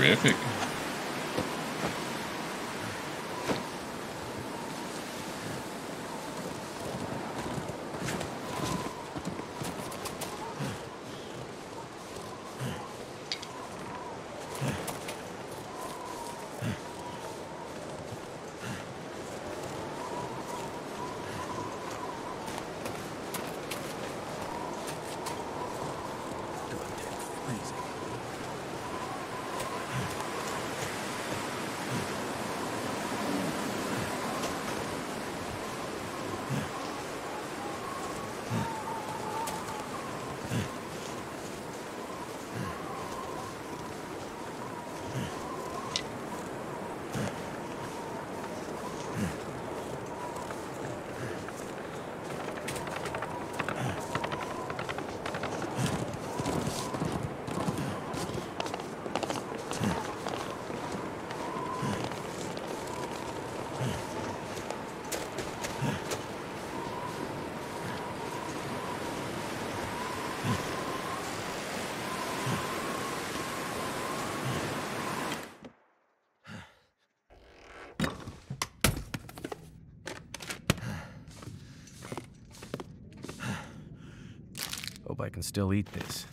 Terrific. Hope I can still eat this.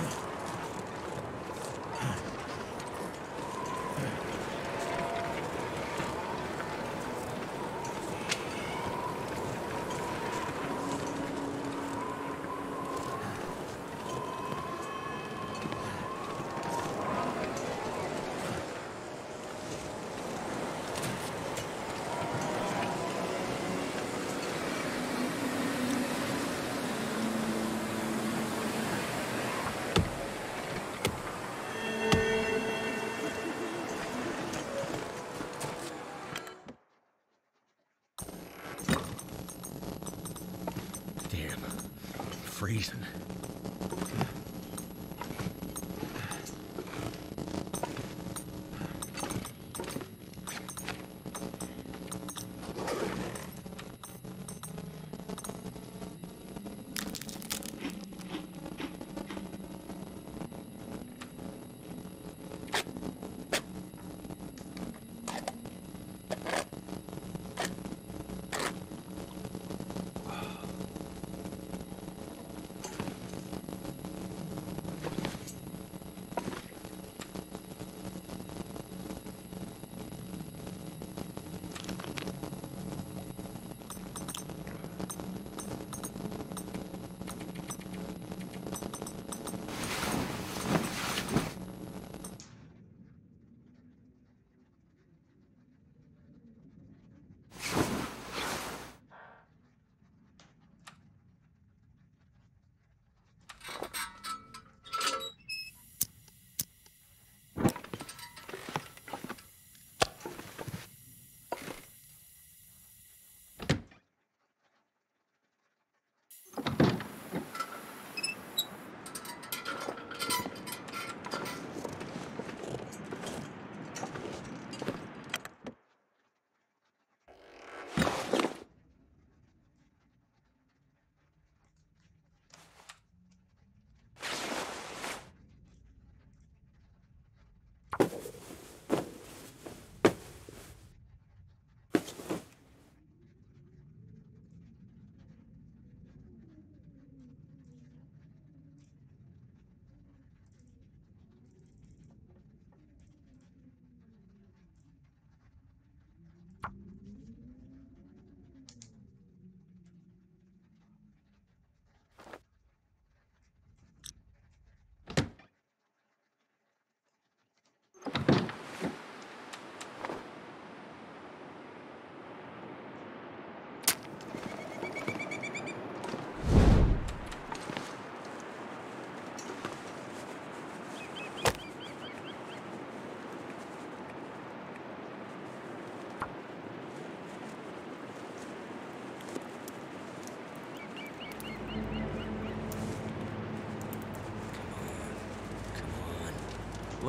Yeah.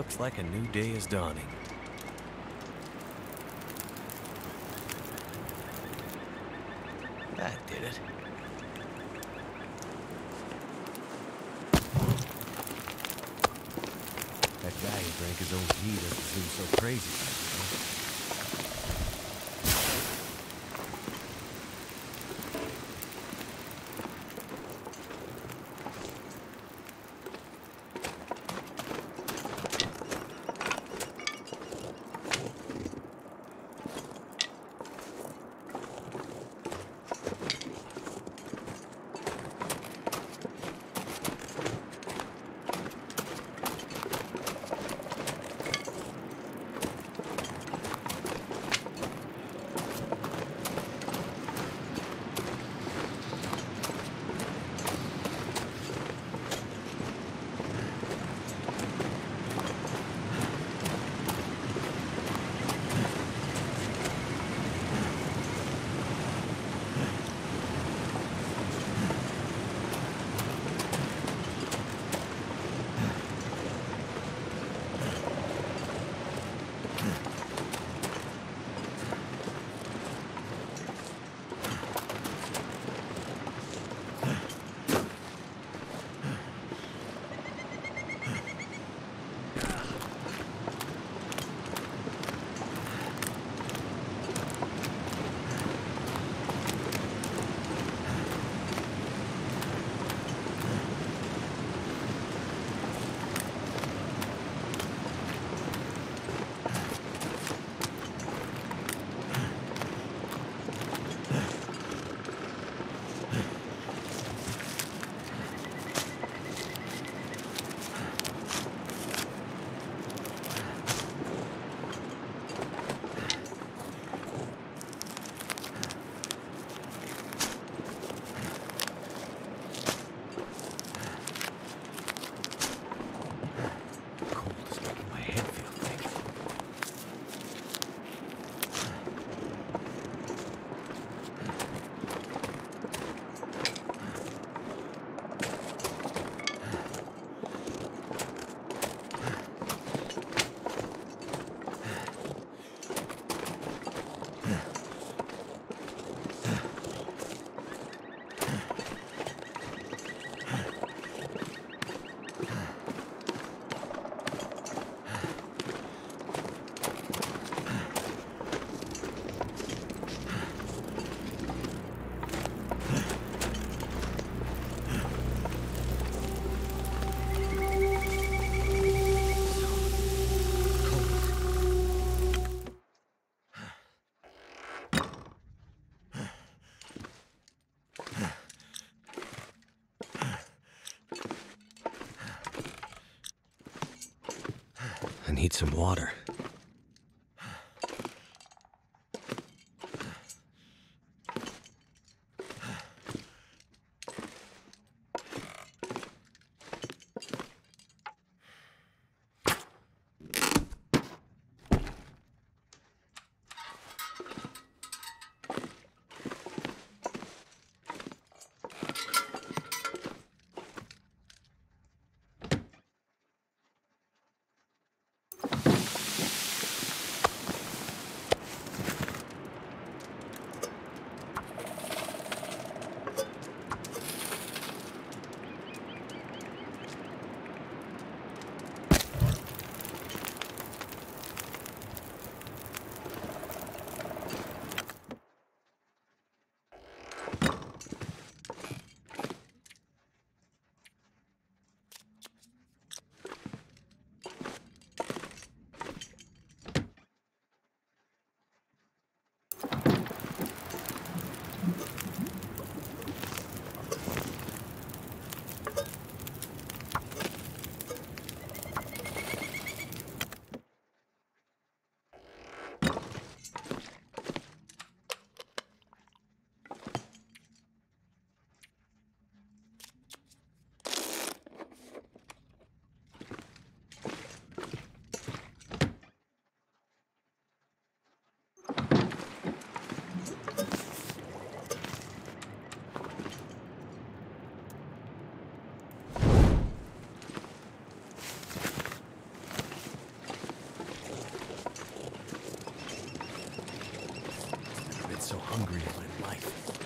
Looks like a new day is dawning. Need some water. Hungry my life.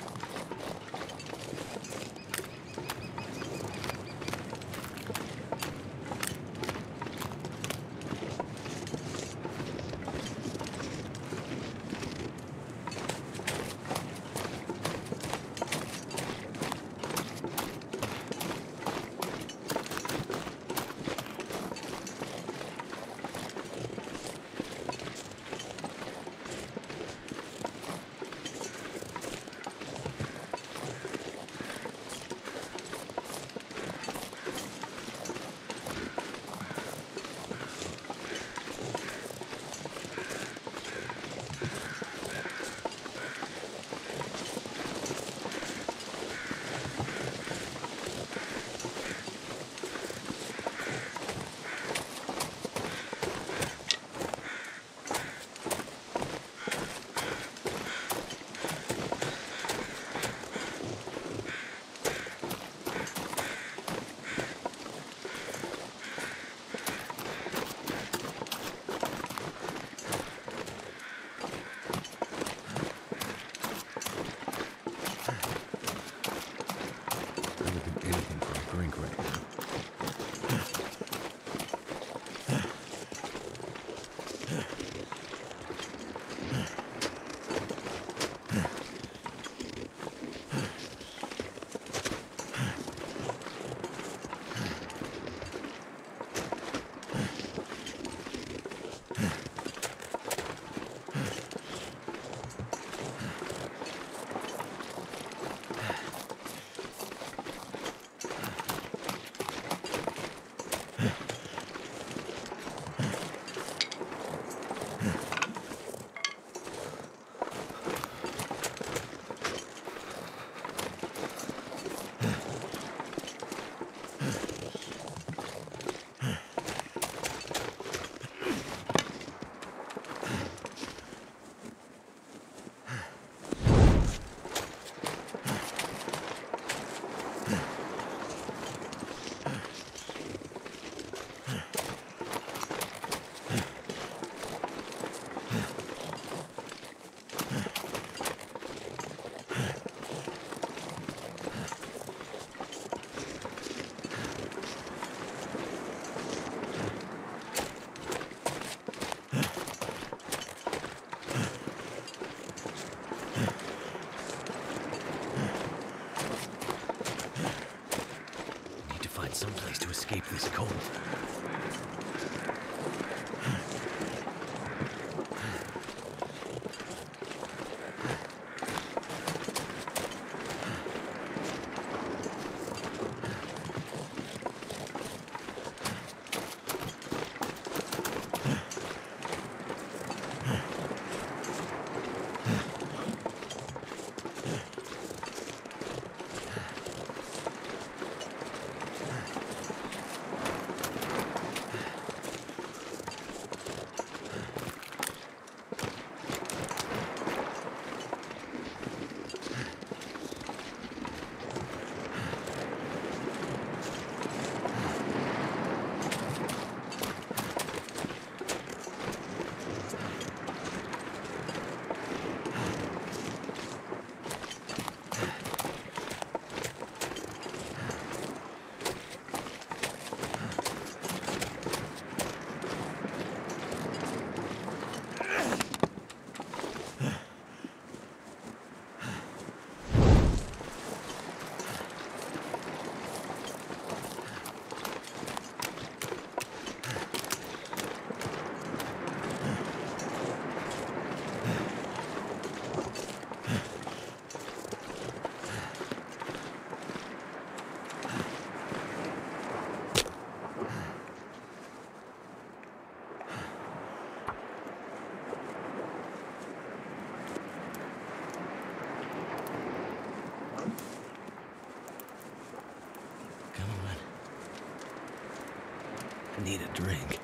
Need a drink.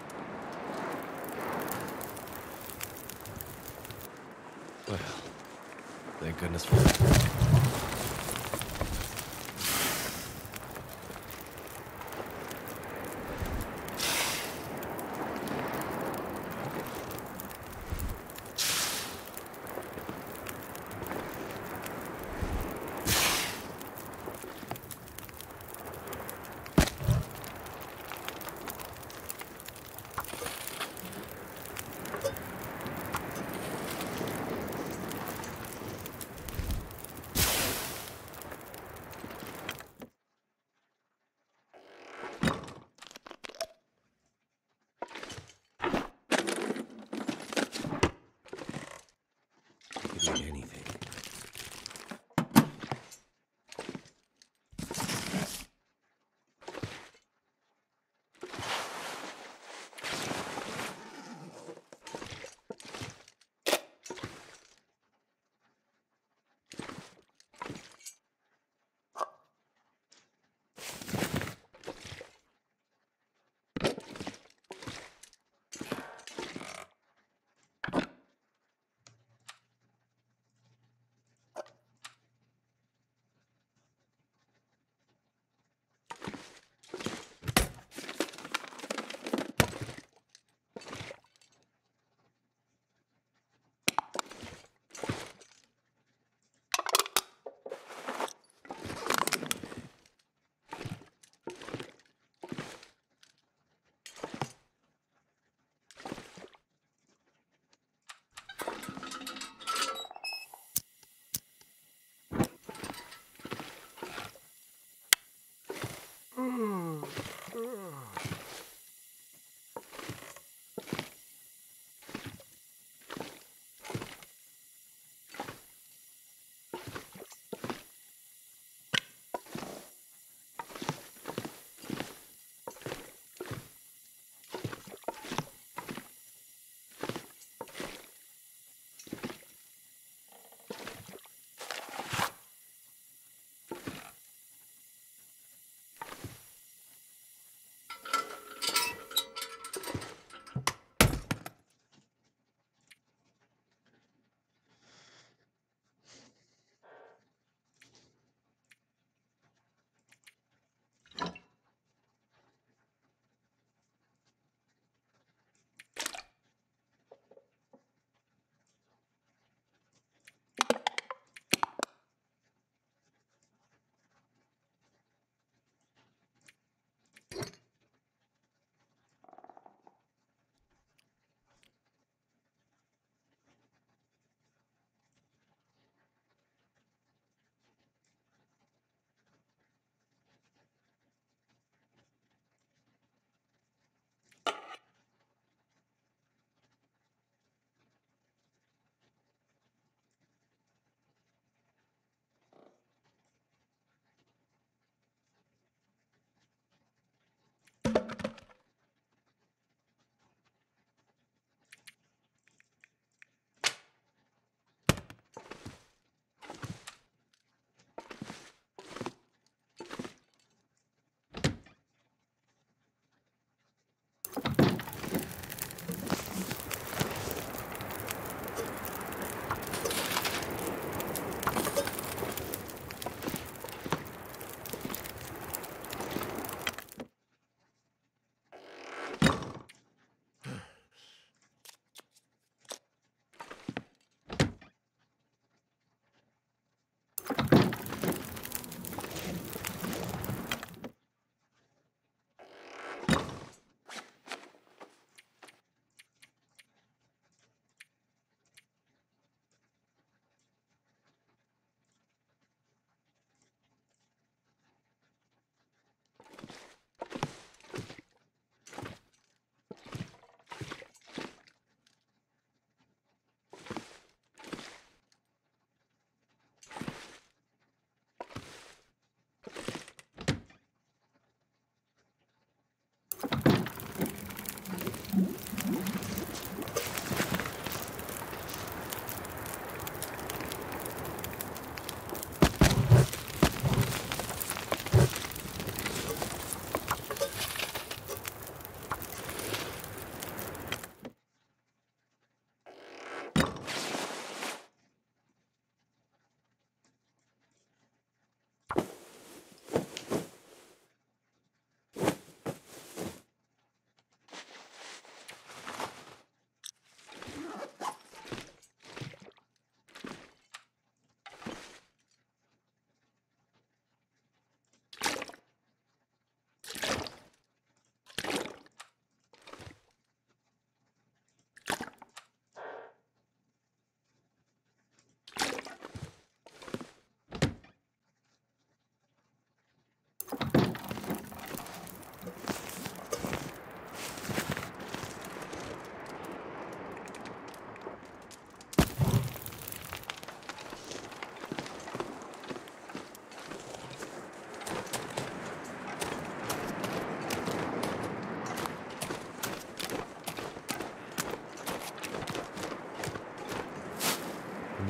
Well, thank goodness for that. Mm. mm.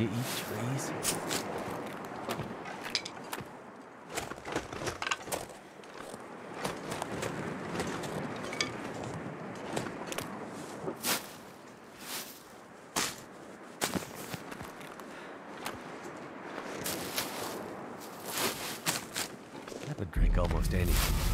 You eat trees? I would drink almost anything.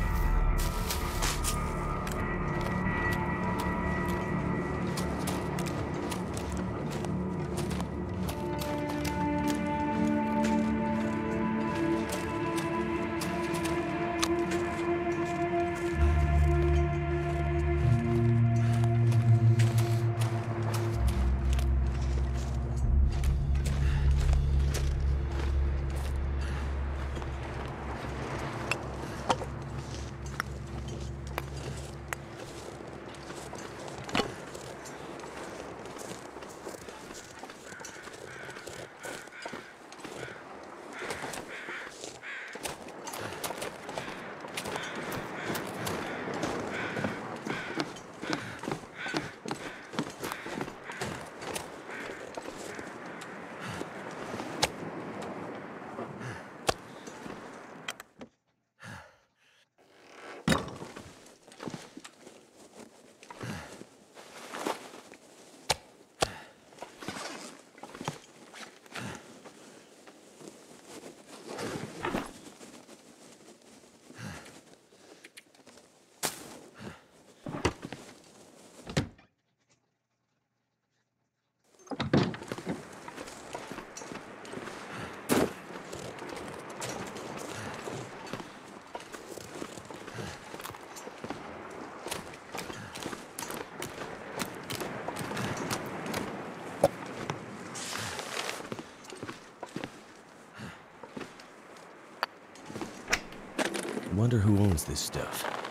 I wonder who owns this stuff.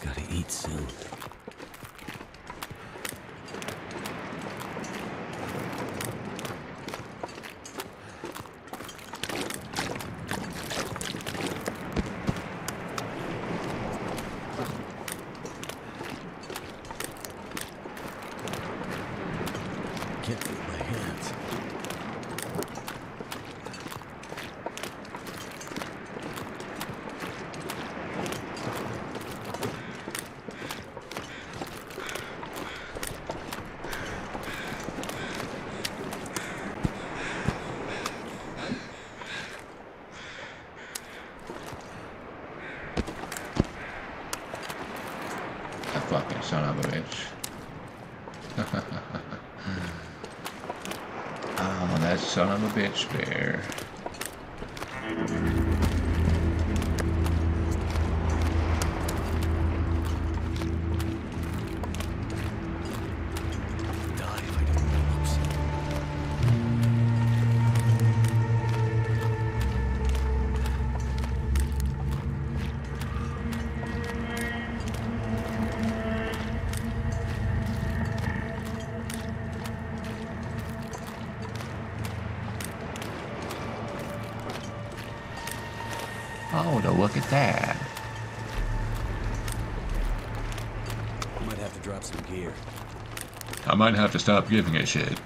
Gotta eat soon. bitch bear. might have to stop giving a shit.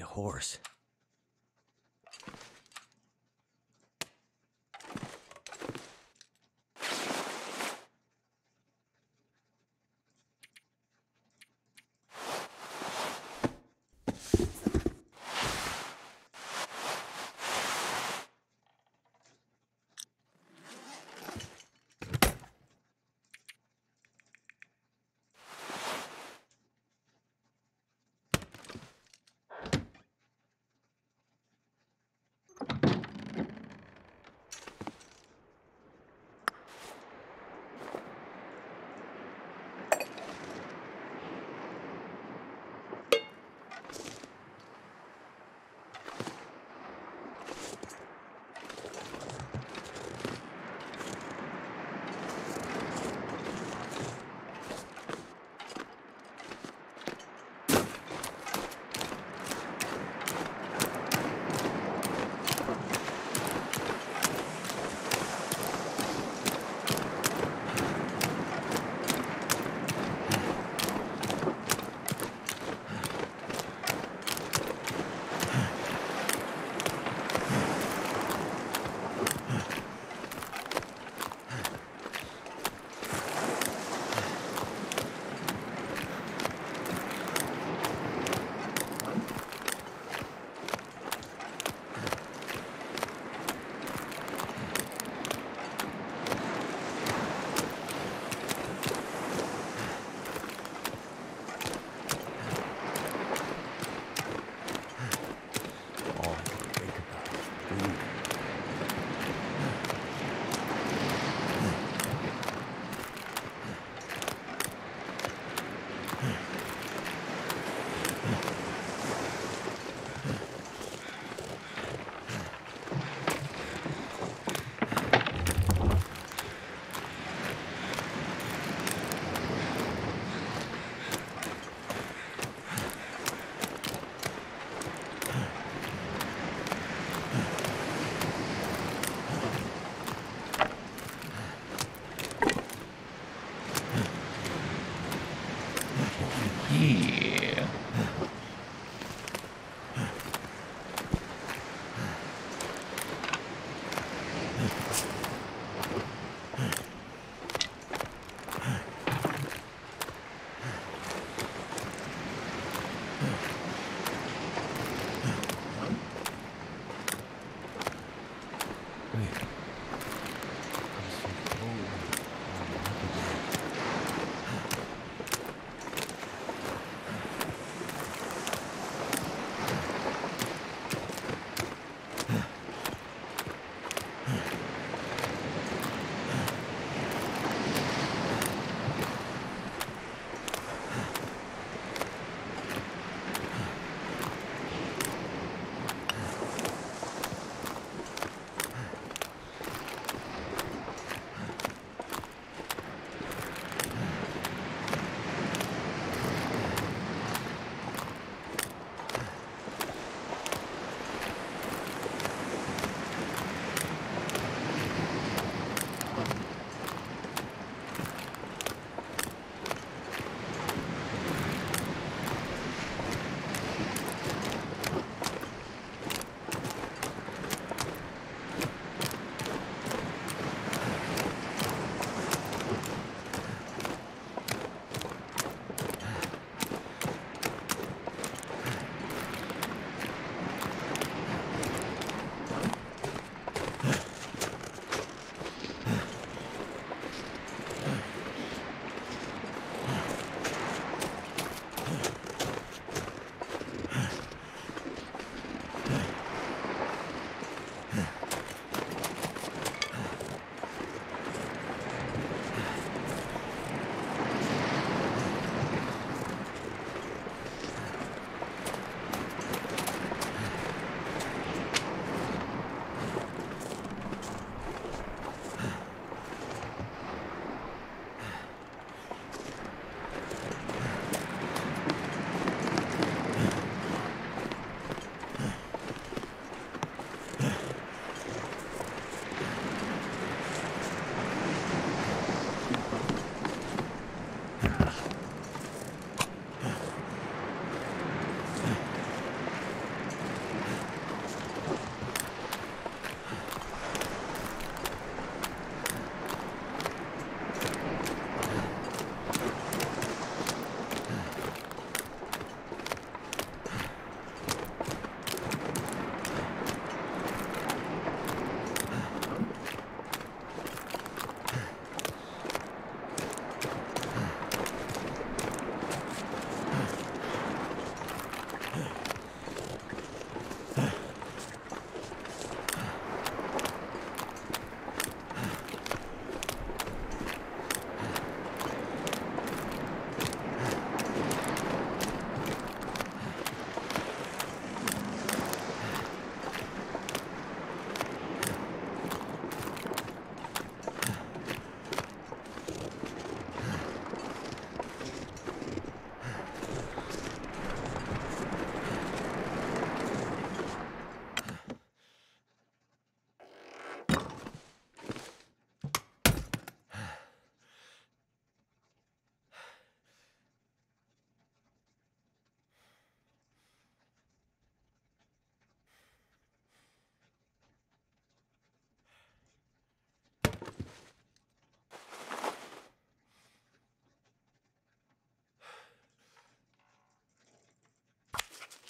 a horse.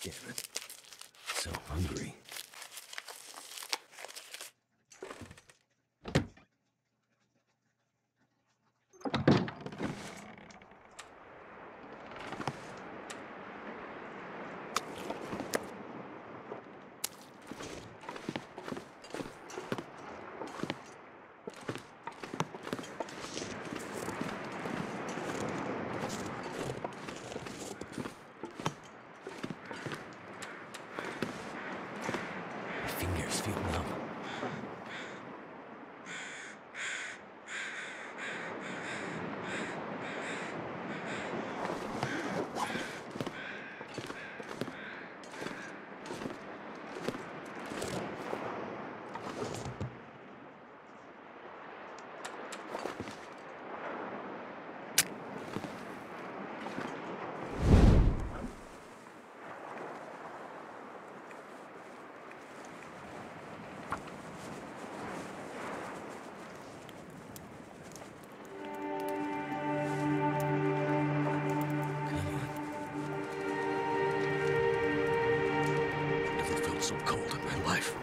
Damn it. So hungry. So cold in my life.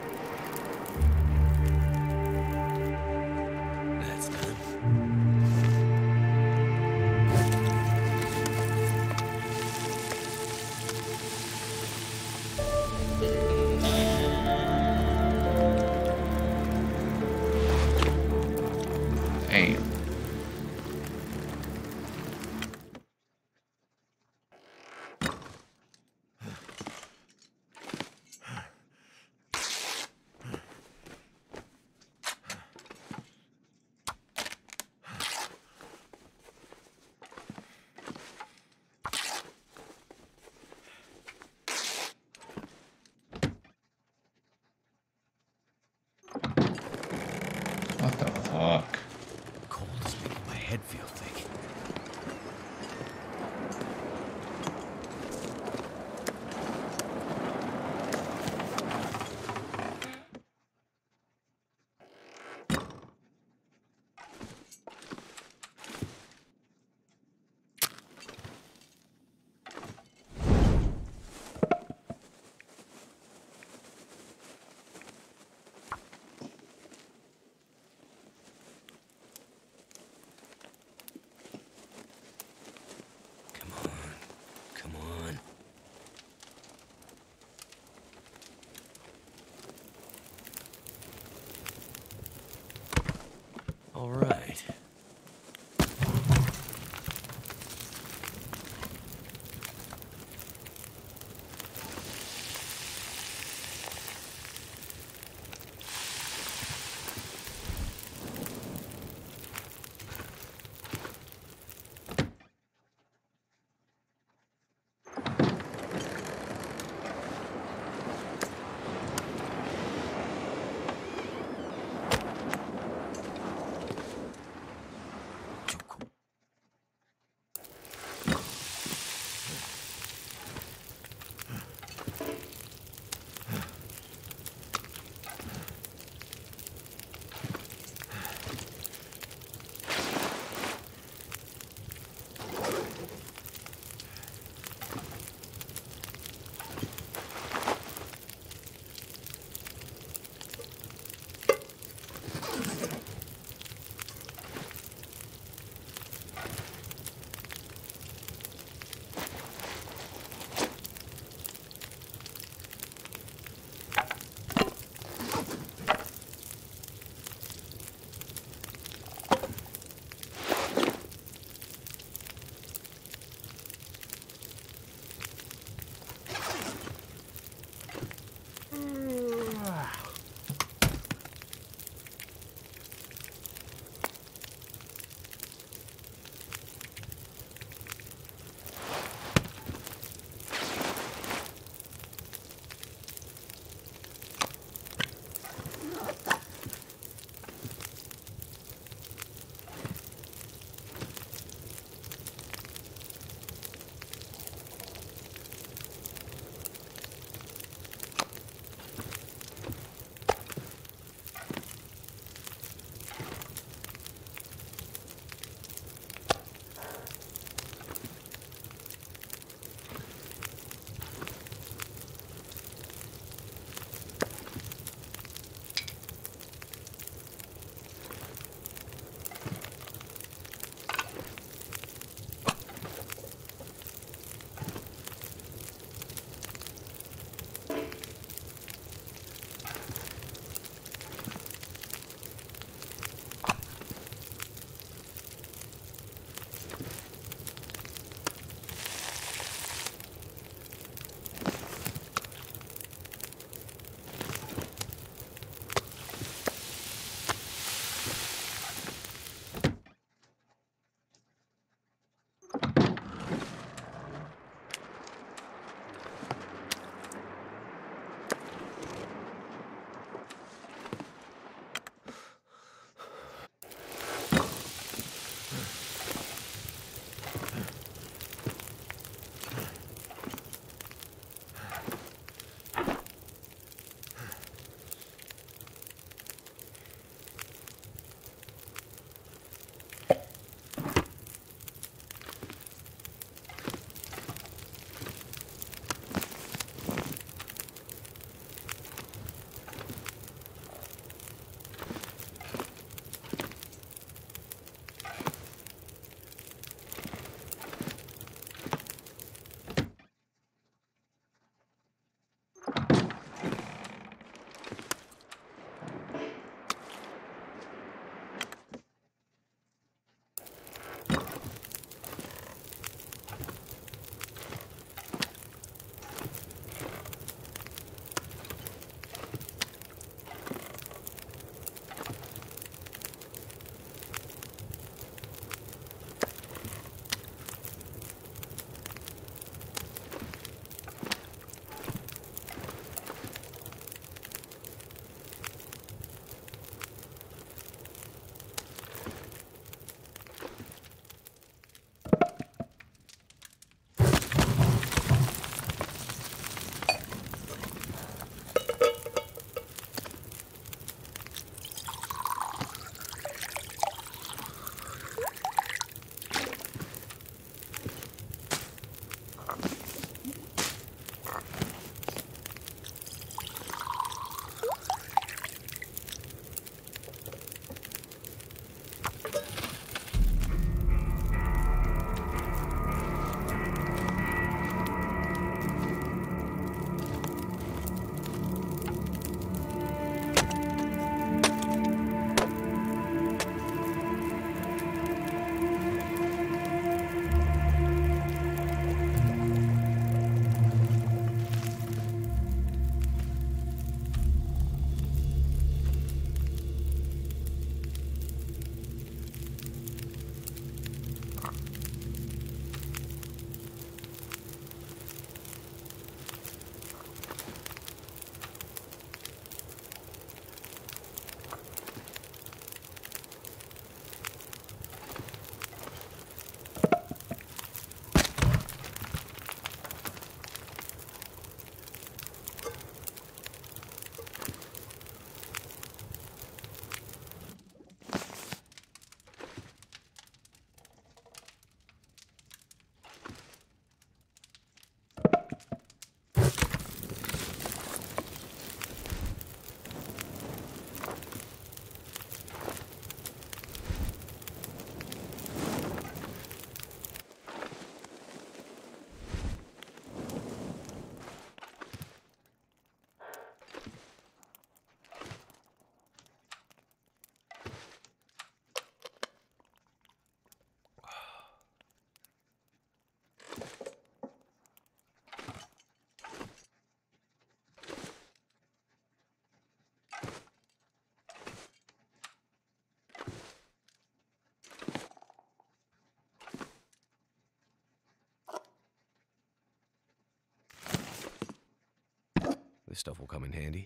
This stuff will come in handy.